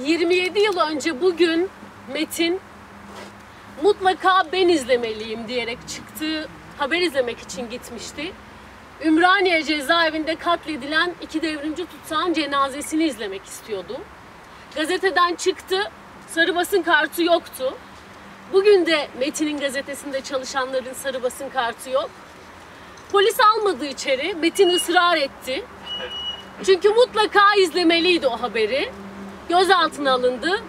27 yıl önce bugün Metin mutlaka ben izlemeliyim diyerek çıktığı haber izlemek için gitmişti. Ümraniye cezaevinde katledilen iki devrimci tutsağın cenazesini izlemek istiyordu. Gazeteden çıktı, sarı basın kartı yoktu. Bugün de Metin'in gazetesinde çalışanların sarı basın kartı yok. Polis almadı içeri, Metin ısrar etti. Çünkü mutlaka izlemeliydi o haberi. Gözaltına alındı,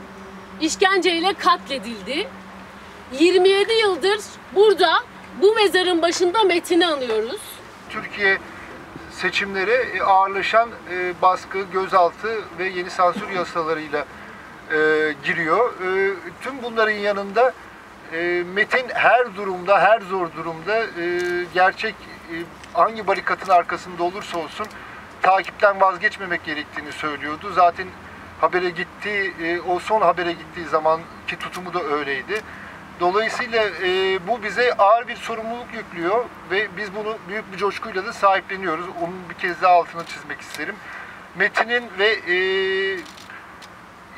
işkenceyle katledildi. 27 yıldır burada bu mezarın başında Metin'i anıyoruz. Türkiye seçimlere e, ağırlaşan e, baskı, gözaltı ve yeni sansür yasalarıyla e, giriyor. Tüm bunların yanında Metin her durumda, her zor durumda gerçek hangi barikatın arkasında olursa olsun takipten vazgeçmemek gerektiğini söylüyordu. Zaten habere gittiği, e, o son habere gittiği zamanki tutumu da öyleydi. Dolayısıyla e, bu bize ağır bir sorumluluk yüklüyor ve biz bunu büyük bir coşkuyla da sahipleniyoruz. Onun bir kez daha altını çizmek isterim. Metin'in ve e,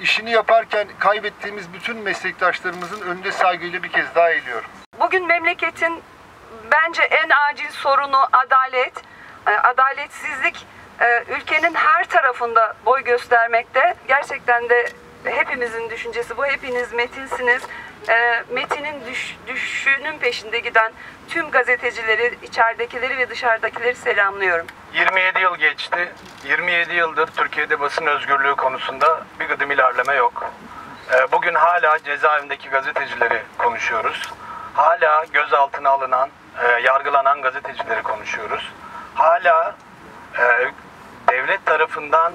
işini yaparken kaybettiğimiz bütün meslektaşlarımızın önünde saygıyla bir kez daha eğiliyorum. Bugün memleketin bence en acil sorunu adalet. E, Adaletsizlik ülkenin her tarafında boy göstermekte. Gerçekten de hepimizin düşüncesi bu. Hepiniz Metin'siniz. E, Metin'in düş, düşüşünün peşinde giden tüm gazetecileri, içeridekileri ve dışarıdakileri selamlıyorum. 27 yıl geçti. 27 yıldır Türkiye'de basın özgürlüğü konusunda bir gıdım ilerleme yok. Ee, Bugün hala cezaevindeki gazetecileri konuşuyoruz. Hala gözaltına alınan, e, yargılanan gazetecileri konuşuyoruz. Hala e, devlet tarafından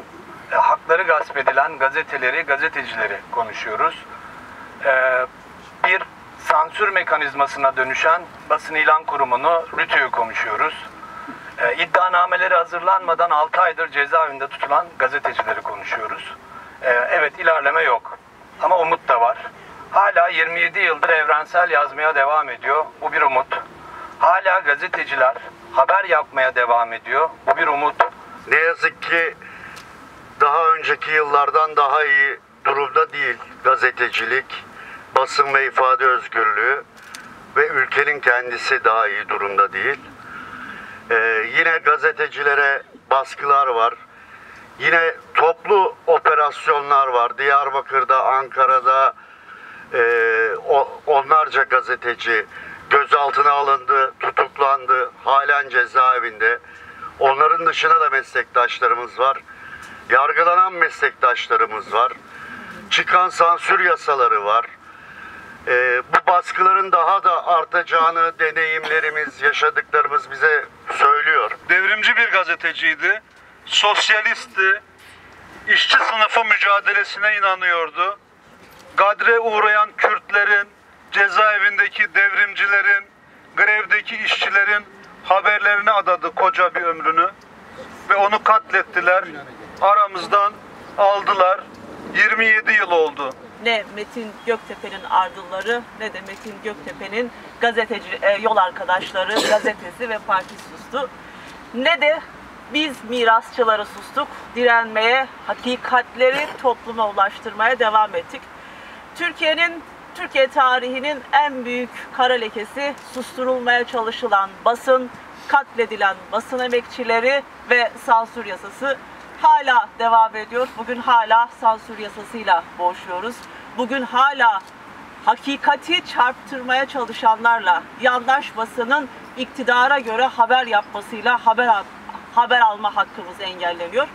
e, hakları gasp edilen gazeteleri, gazetecileri konuşuyoruz. Ee, Bir sansür mekanizmasına dönüşen basın ilan kurumunu, RTÜ'yü konuşuyoruz. E, iddianameleri hazırlanmadan 6 aydır cezaevinde tutulan gazetecileri konuşuyoruz. E, evet ilerleme yok ama umut da var. Hala 27 yıldır evrensel yazmaya devam ediyor. Bu bir umut. Hala gazeteciler haber yapmaya devam ediyor. Bu bir umut. Ne yazık ki daha önceki yıllardan daha iyi durumda değil gazetecilik, basın ve ifade özgürlüğü ve ülkenin kendisi daha iyi durumda değil. Ee, yine gazetecilere baskılar var. Yine toplu operasyonlar var. Diyarbakır'da, Ankara'da e, onlarca gazeteci gözaltına alındı, tutuklandı, halen cezaevinde. Onların dışında da meslektaşlarımız var. Yargılanan meslektaşlarımız var. Çıkan sansür yasaları var. Ee, bu baskıların daha da artacağını deneyimlerimiz, yaşadıklarımız bize söylüyor. devrimci bir gazeteciydi. Sosyalistti. İşçi sınıfı mücadelesine inanıyordu. Gadre uğrayan Kürtlerin, cezaevindeki devrimcilerin, grevdeki işçilerin haberlerine adadı koca bir ömrünü. Ve onu katlettiler. Aramızdan aldılar. 27 yıl oldu. ne Metin Göktepe'nin ardılları ne de Metin Göktepe'nin gazeteci e, yol arkadaşları, gazetesi ve parti sustu. Ne de biz mirasçıları sustuk. Direnmeye, hakikatleri topluma ulaştırmaya devam ettik. Türkiye'nin Türkiye tarihinin en büyük kara lekesi susturulmaya çalışılan basın, katledilen basın emekçileri ve sansür yasası hala devam ediyor. Bugün hala sansür yasasıyla boğuşuyoruz. Bugün hala hakikati çarptırmaya çalışanlarla yandaş basının iktidara göre haber yapmasıyla haber haber alma hakkımız engelleniyor.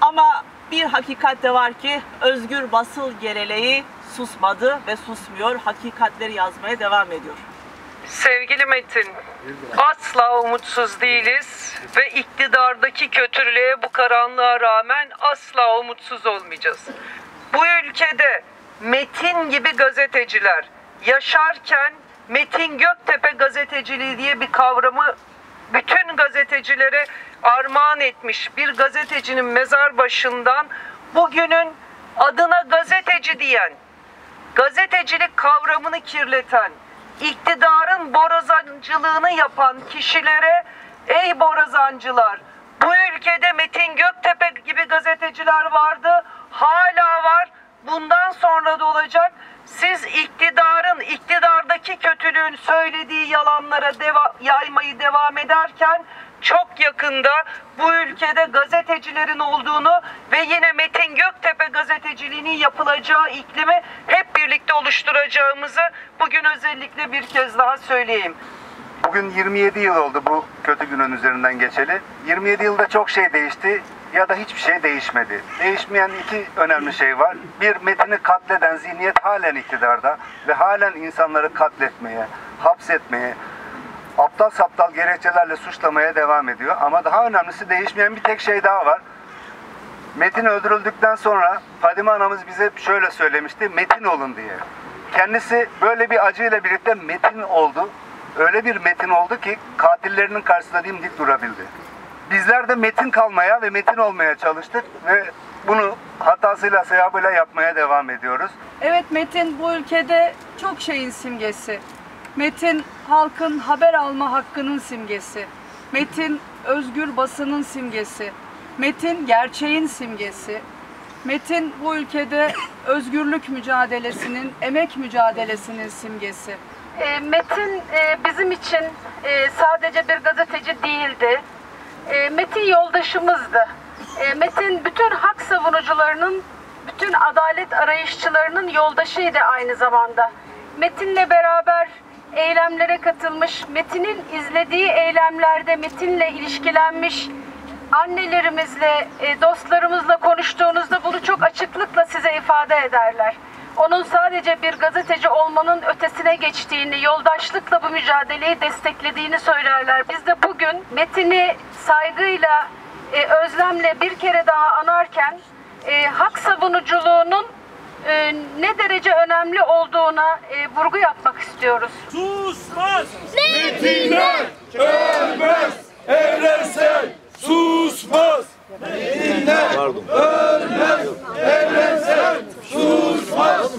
Ama bir hakikat de var ki özgür basıl gereleği susmadı ve susmuyor. Hakikatleri yazmaya devam ediyor. Sevgili Metin, asla umutsuz değiliz ve iktidardaki kötülüğe bu karanlığa rağmen asla umutsuz olmayacağız. Bu ülkede Metin gibi gazeteciler yaşarken Metin Göktepe gazeteciliği diye bir kavramı bütün gazetecilere armağan etmiş bir gazetecinin mezar başından bugünün adına gazeteci diyen gazetecilik kavramını kirleten, iktidarın borazancılığını yapan kişilere ey borazancılar bu ülkede Metin Göktepe gibi gazeteciler vardı, hala var bundan sonra da olacak. Siz iktidarın, iktidardaki kötülüğün söylediği yalanlara deva- yaymayı devam ederken çok yakında bu ülkede gazetecilerin olduğunu ve yine Metin Göktepe gazeteciliğinin yapılacağı iklimi hep birlikte oluşturacağımızı bugün özellikle bir kez daha söyleyeyim. Bugün 27 yıl oldu bu kötü günün üzerinden geçeli. 27 yılda çok şey değişti ya da hiçbir şey değişmedi. Değişmeyen iki önemli şey var. Bir, Metin'i katleden zihniyet halen iktidarda ve halen insanları katletmeye, hapsetmeye, aptal saptal gerekçelerle suçlamaya devam ediyor. Ama daha önemlisi değişmeyen bir tek şey daha var. Metin öldürüldükten sonra Fadime anamız bize şöyle söylemişti. Metin olun diye. Kendisi böyle bir acıyla birlikte metin oldu. Öyle bir metin oldu ki katillerinin karşısında dimdik durabildi. Bizler de metin kalmaya ve metin olmaya çalıştık ve bunu hatasıyla sevabıyla yapmaya devam ediyoruz. Evet Metin bu ülkede çok şeyin simgesi. Metin halkın haber alma hakkının simgesi. Metin özgür basının simgesi. Metin gerçeğin simgesi. Metin bu ülkede özgürlük mücadelesinin, emek mücadelesinin simgesi. E, Metin e, bizim için e, sadece bir gazeteci değildi. E, Metin yoldaşımızdı. E, Metin bütün hak savunucularının, bütün adalet arayışçılarının yoldaşıydı aynı zamanda. Metin'le beraber eylemlere katılmış, Metin'in izlediği eylemlerde Metin'le ilişkilenmiş, annelerimizle, e, dostlarımızla konuştuğunuzda bunu çok açıklıkla size ifade ederler. Onun sadece bir gazeteci olmanın ötesine geçtiğini, yoldaşlıkla bu mücadeleyi desteklediğini söylerler. Biz de bugün Metin'i saygıyla, e, özlemle bir kere daha anarken e, hak savunuculuğunun ne derece önemli olduğuna vurgu yapmak istiyoruz. Susmaz! Metinler ölmez! Evrensel susmaz! Metinler ölmez! Evrensel susmaz!